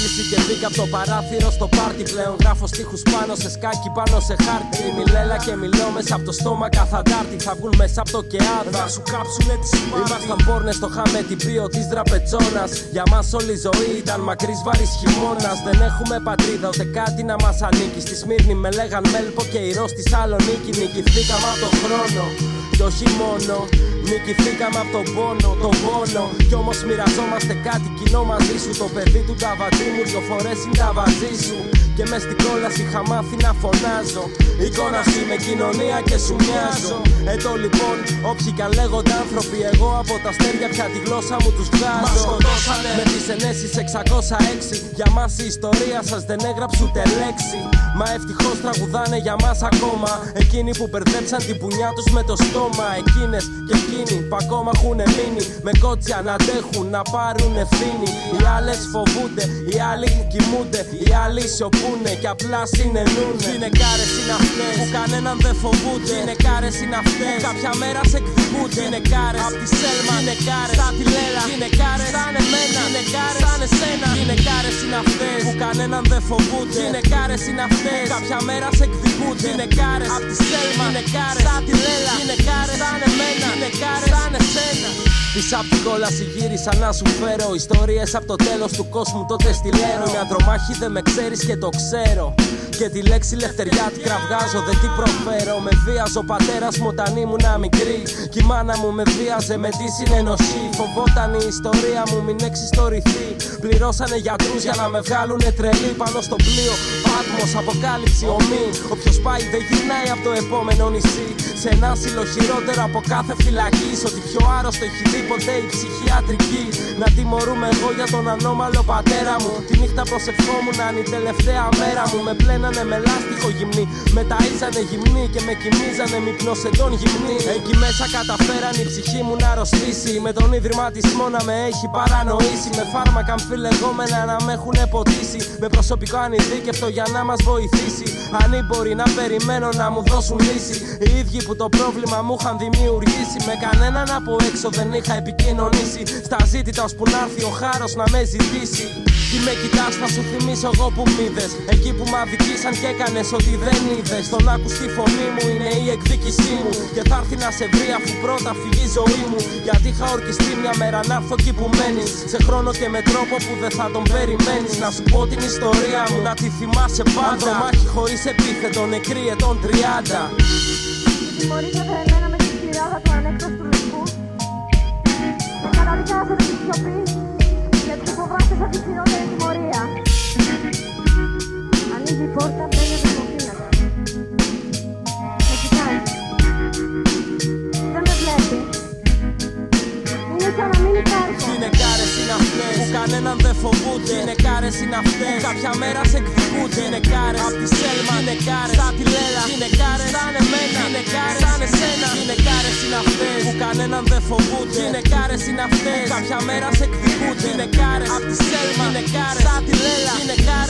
Πήρα την πρόσκληση και μπήκα από το παράθυρο στο πάρτι. Πλέον γράφω στίχους πάνω σε σκάκι, πάνω σε χάρτη. Μιλέλα και μιλώ μέσα από το στόμα καθαντάρτη. Θα βγουν μέσα από το κεάδα. Θα σου κάψουνε τη σπάτη. Ήμασταν πόρνε στο χάμε την πίο της δραπετσόνα. Για μας όλη η ζωή ήταν μακρύς βαρύ χειμώνας. Δεν έχουμε πατρίδα ούτε κάτι να μας ανήκει. Στη Σμύρνη με λέγαν Μέλπο και η στη Σαλονίκη. Νικηθήκαμε από τον χρόνο. Και όχι μόνο Νικηθήκαμε από τον πόνο, τον πόνο. Κι όμως μοιραζόμαστε κάτι κοινό μαζί σου. Το παιδί του ταβατζή μου δυο φορές είναι τα σου. Και μες στην κόλαση είχα μάθει να φωνάζω. Εικόνα σου με κοινωνία και σου μοιάζω. Εδώ λοιπόν, όποιοι κι αν λέγονται άνθρωποι, εγώ από τα αστέρια πια τη γλώσσα μου τους βγάζω. Μας σκοτώσανε με τι ενέσει 606. Για μας η ιστορία σας δεν έγραψε ούτε λέξη. Μα ευτυχώς τραγουδάνε για μας ακόμα. Εκείνοι που μπερδέψαν την πουνιά τους με το στόμα. Εκείνες και εκείνοι που ακόμα έχουν μείνει. Με κότσια να αντέχουν, να πάρουν ευθύνη. Οι άλλες φοβούνται, οι άλλοι κοιμούνται, οι άλλοι σιωπούνε και απλά συνεννούνε. Γυναικάρες είναι αυτές που κανέναν δεν φοβούνται. Γυναικάρες είναι αυτές που κάποια μέρα σε εκδικούνται. Γυναικάρες απ' τη σέλμα, γυναικάρες σαν τη λέλα. Γυναικάρες σαν εμένα, γυναικάρες σαν εσένα. Γυναικάρε είναι αυτές που κανέναν δεν φοβούνται. Γυναικάρε είναι αυτές που κάποια μέρα σε εκδικούνται. Γυναικάρε απ' τη σέλμα, γυναικάρε σαν τη λέλα. Γυναικάρε σαν εμένα, γυναικάρε σαν εσένα. Πίσω απ' την κόλαση γύρισα να σου φέρω Ιστορίες από το τέλος του κόσμου τότε στη Λέρο. Μια τρομάχη δεν με ξέρεις και το ξέρω. Και τη λέξη λευτεριά την κραυγάζω, δεν την προφέρω. Με βίαζε ο πατέρας μου όταν ήμουν μικρή. Και η μάνα μου με βίαζε με τη συνενωσή. Φοβόταν η ιστορία μου μην εξιστορηθεί. Πληρώσανε γιατρούς για να με βγάλουνε τρελή πάνω στο πλοίο. Πάτμο, αποκάλυψη, ομή. Όποιος πάει δεν γυρνάει από το επόμενο νησί. Σε ένα άσυλο χειρότερο από κάθε φυλακή. Ότι πιο άρρωστο έχει δει ποτέ η ψυχιατρική. Να τιμωρούμε εγώ για τον ανώμαλο πατέρα μου. Τη νύχτα προσευχόμουν αν η τελευταία μέρα μου. Με πλένανε με λάστιχο γυμνή. Με ταΐζανε γυμνή και με κοιμίζανε τον γυμνή. Εκεί μέσα καταφέραν η ψυχή μου να αρρωστήσει. Με τον ιδρυματισμό να με έχει παρανοήσει. Με φάρμακα αμφιλεγόμενα να με έχουν ποτίσει. Με προσωπικό ανειδίκευτο για να μας βοηθήσει. Αν μπορεί να περιμένω να μου δώσουν λύση. Οι ίδιοι που το πρόβλημα μου είχαν δημιουργήσει. Με κανέναν από έξω δεν είχα επικοινωνήσει. Στα ζήτητα ώσπου να έρθει ο χάρος να με ζητήσει. Τι με κοιτάς, θα σου θυμίσω εγώ που μ' Εκεί που μ' αδικήσαν και έκανες ό,τι δεν είδες. Τον άκου στη φωνή μου είναι η εκδίκησή μου. Και θα έρθει να σε βρει αφού πρώτα φύγει η ζωή μου. Γιατί είχα ορκιστεί μια μέρα να έρθω εκεί που μένεις. Σε χρόνο και με τρόπο που δεν θα τον περιμένεις. Να σου πω την ιστορία μου, να τη θυμάσαι πάντα. Μάχη χωρίς επίθετο, νεκρή ετών 30. Τιμωρήσατε εμένα με τη σειράδα του ανέκδοτου λυκού. Με καταδικάσατε τη σιωπή γιατί φοβάστε σαν τη χειρότερη τιμωρία. Ανοίγει η πόρτα, μπαίνει ο δημοφύλακα. Με κοιτάει. Δεν με βλέπει. Είναι σαν να μην υπάρχω. Γυναικάρες είναι αυτές που κανέναν δεν φοβούνται. Γυναικάρες είναι αυτές που κάποια μέρα σε εκδικούνται. Γυναικάρες απ' τη σέλμα, γυναικάρες σαν τη λέλα. Γυναικάρες σαν εμένα, γυναικάρες σαν εσένα πλέον δεν φοβούνται. Γυναικάρες είναι αυτές. Κάποια μέρα σε εκδικούνται. Γυναικάρες απ' τη σέλμα. Γυναικάρες σαν τη λέλα. Γυναικάρες